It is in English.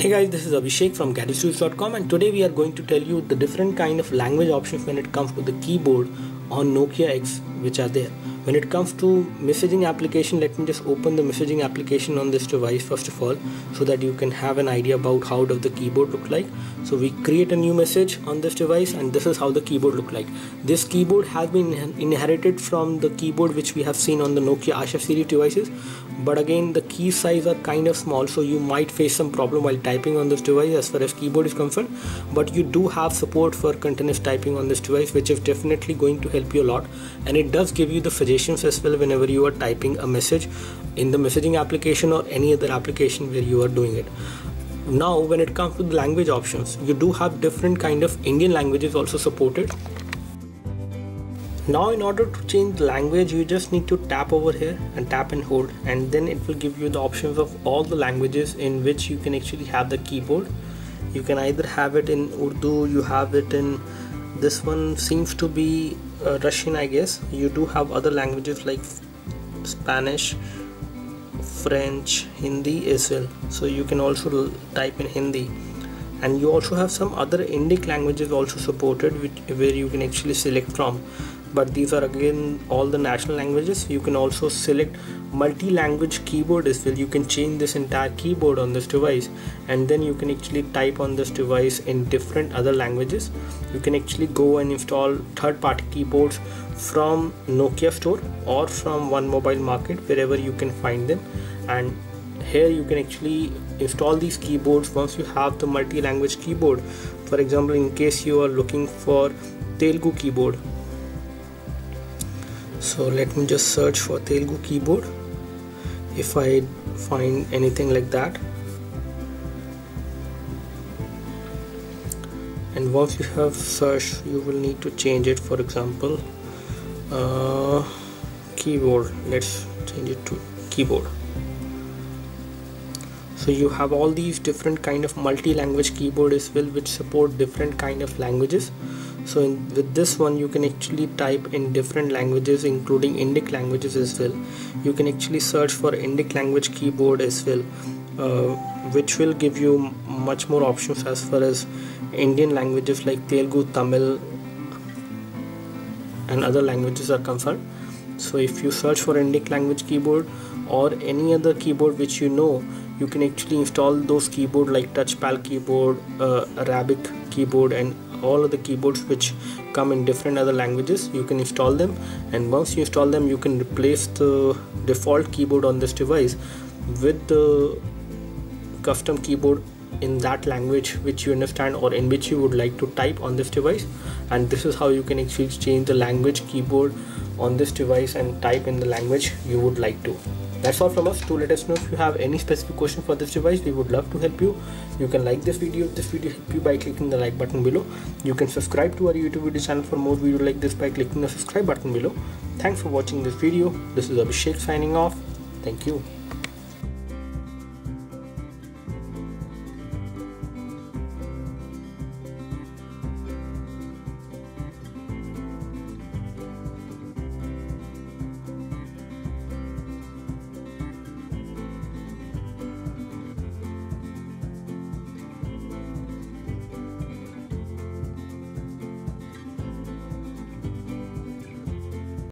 Hey guys, this is Abhishek from GadgetsToUse.com and today we are going to tell you the different kind of language options when it comes to the keyboard on Nokia X which are there when it comes to messaging application let me just open the messaging application on this device first of all so that you can have an idea about how does the keyboard look like. So we create a new message on this device and this is how the keyboard look like. This keyboard has been inherited from the keyboard which we have seen on the Nokia Asha series devices but again the key size are kind of small so you might face some problem while typing on this device as far as keyboard is concerned but you do have support for continuous typing on this device which is definitely going to help you a lot and it does give you the suggestions as well whenever you are typing a message in the messaging application or any other application where you are doing it. Now when it comes to the language options you do have different kind of indian languages also supported. Now in order to change the language you just need to tap over here and tap and hold and then it will give you the options of all the languages in which you can actually have the keyboard. You can either have it in Urdu you have it in this one seems to be uh, Russian I guess. You do have other languages like Spanish French Hindi as well. So you can also type in Hindi. And you also have some other Indic languages also supported which, where you can actually select from but these are again all the national languages. You can also select multi-language keyboard as well. You can change this entire keyboard on this device and then you can actually type on this device in different other languages. You can actually go and install third-party keyboards from Nokia store or from one mobile market wherever you can find them. And here you can actually install these keyboards once you have the multi-language keyboard. For example in case you are looking for Telugu keyboard so let me just search for Telugu keyboard. If I find anything like that. And once you have searched you will need to change it. For example uh, keyboard. Let's change it to keyboard. So you have all these different kind of multi-language keyboard as well which support different kind of languages so in, with this one you can actually type in different languages including Indic languages as well. You can actually search for Indic language keyboard as well uh, which will give you much more options as far as Indian languages like Telugu, Tamil and other languages are concerned. So if you search for Indic language keyboard or any other keyboard which you know you can actually install those keyboard like TouchPal keyboard uh, arabic keyboard and all of the keyboards which come in different other languages you can install them. And once you install them you can replace the default keyboard on this device with the custom keyboard in that language which you understand or in which you would like to type on this device. And this is how you can actually change the language keyboard on this device and type in the language you would like to that's all from us. To let us know if you have any specific question for this device. We would love to help you. You can like this video. If this video help you by clicking the like button below. You can subscribe to our youtube video channel for more videos like this by clicking the subscribe button below. Thanks for watching this video. This is abhishek signing off. Thank you